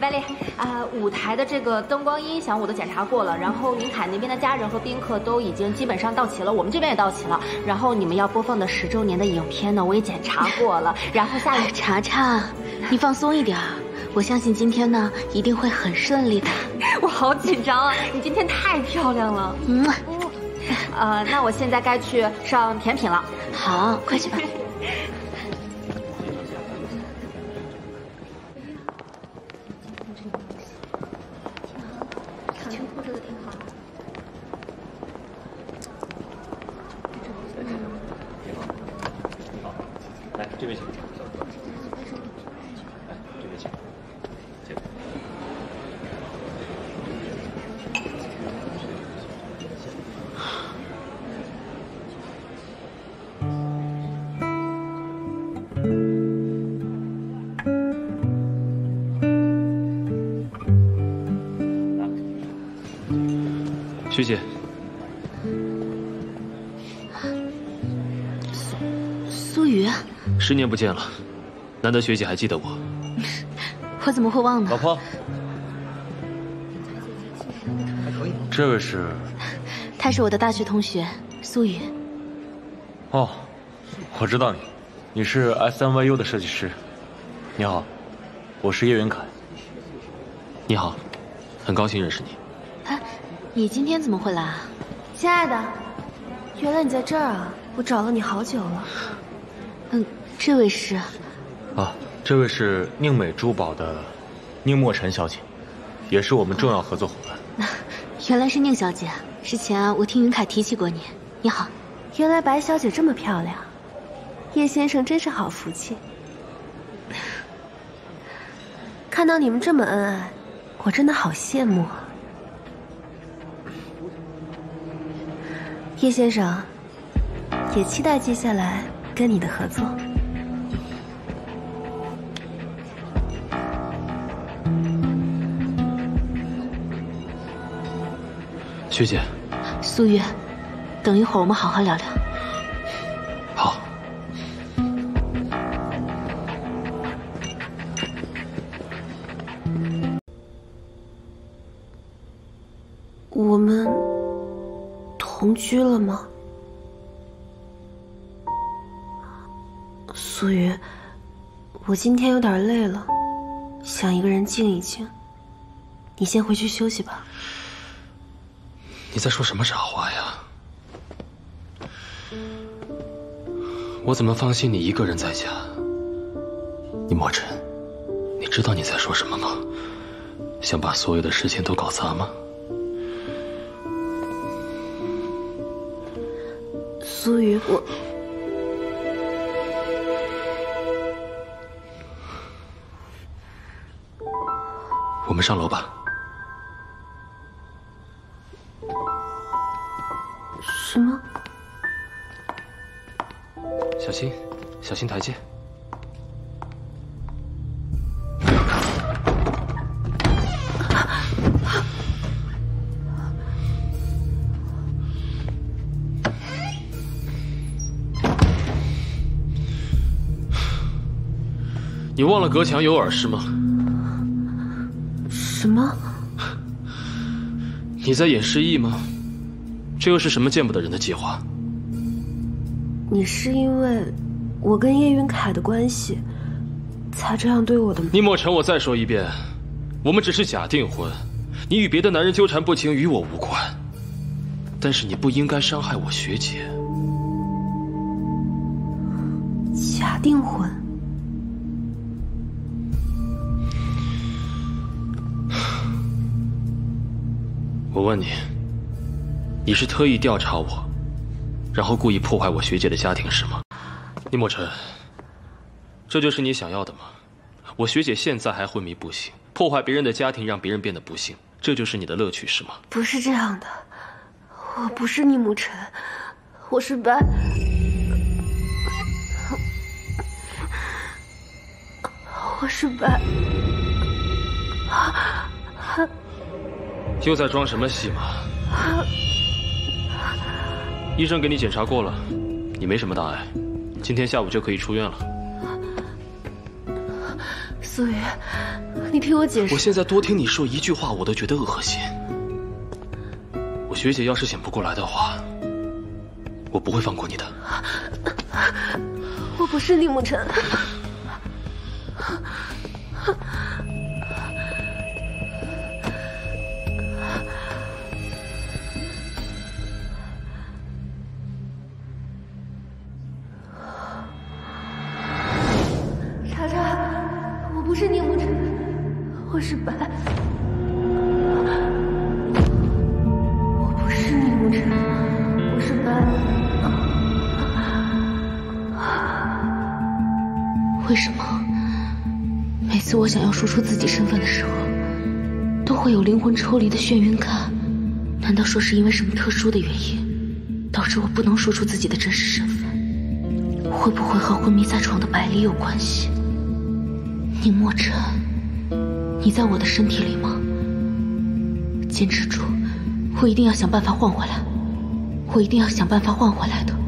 百里，啊，舞台的这个灯光音响我都检查过了，然后云凯那边的家人和宾客都已经基本上到齐了，我们这边也到齐了。然后你们要播放的十周年的影片呢，我也检查过了。然后下一查查，你放松一点，我相信今天呢一定会很顺利的。我好紧张啊！你今天太漂亮了。嗯，呃，那我现在该去上甜品了。好，快去吧。这边请。学姐，十年不见了，难得学姐还记得我。我怎么会忘呢？老婆，这位是？他是我的大学同学苏雨。哦，我知道你，你是 S M Y U 的设计师。你好，我是叶云凯。你好，很高兴认识你。你今天怎么会来啊，亲爱的？原来你在这儿啊！我找了你好久了。嗯，这位是？啊，这位是宁美珠宝的宁墨尘小姐，也是我们重要合作伙伴。原来是宁小姐，之前啊我听云凯提起过你。你好，原来白小姐这么漂亮，叶先生真是好福气。看到你们这么恩爱，我真的好羡慕啊。叶先生，也期待接下来跟你的合作。学姐，苏月，等一会儿我们好好聊聊。好。我们。同居了吗，苏雨？我今天有点累了，想一个人静一静。你先回去休息吧。你在说什么傻话呀？我怎么放心你一个人在家？你莫尘，你知道你在说什么吗？想把所有的事情都搞砸吗？苏雨，我我们上楼吧。心台阶。你忘了隔墙有耳是吗？什么？你在演失忆吗？这又是什么见不得人的计划？你是因为我跟叶云凯的关系，才这样对我的吗？宁墨尘，我再说一遍，我们只是假订婚，你与别的男人纠缠不清与我无关。但是你不应该伤害我学姐。假订婚。我问你，你是特意调查我，然后故意破坏我学姐的家庭是吗？宁墨尘，这就是你想要的吗？我学姐现在还昏迷不醒，破坏别人的家庭，让别人变得不幸，这就是你的乐趣是吗？不是这样的，我不是宁慕尘，我是白，我是白。又在装什么戏嘛？医生给你检查过了，你没什么大碍，今天下午就可以出院了。苏云，你听我解释。我现在多听你说一句话，我都觉得恶心。我学姐要是醒不过来的话，我不会放过你的。我不是厉慕尘。为什么每次我想要说出自己身份的时候，都会有灵魂抽离的眩晕感？难道说是因为什么特殊的原因，导致我不能说出自己的真实身份？会不会和昏迷在床的百里有关系？宁墨尘，你在我的身体里吗？坚持住，我一定要想办法换回来，我一定要想办法换回来的。